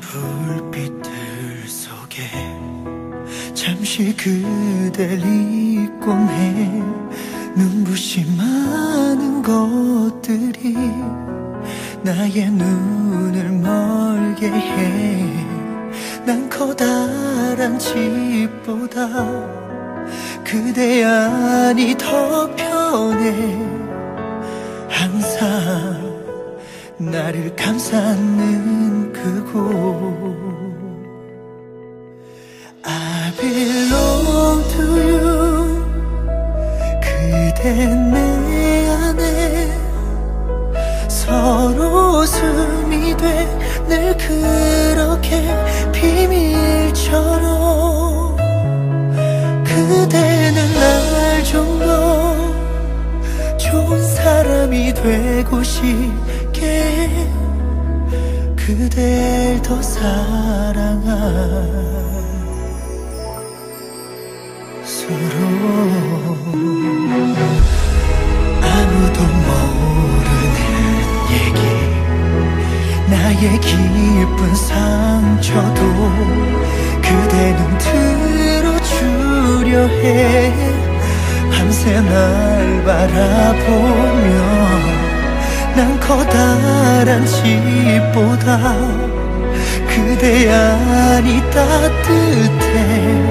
불빛들 속에 잠시 그댈 잊곤 해 눈부시 많은 것들이 나의 눈을 멀게 해 난 커다란 집보다 그대 안이 더 편해. 항상 나를 감싸는 내 안에 서로 숨이 돼 늘 그렇게 비밀처럼 그대는 날 좀 더 좋은 사람이 되고 싶게 그댈 더 사랑할수록 나의 깊은 상처도 그대는 들어주려 해. 밤새 날 바라보며 난 커다란 집보다 그대 안이 따뜻해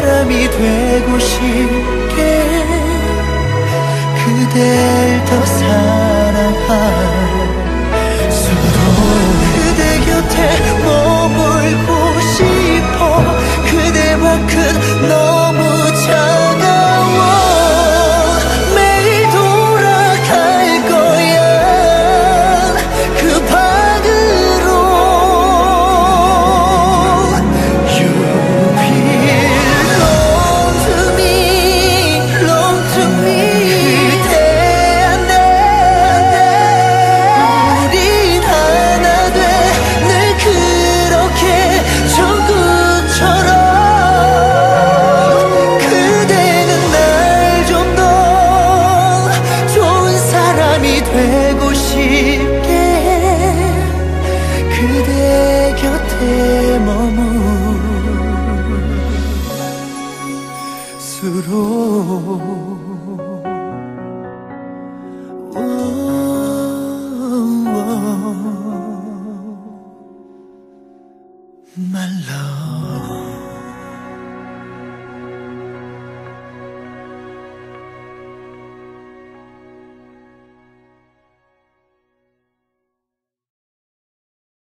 사람이 되고 싶게 그댈 더 사랑 满了。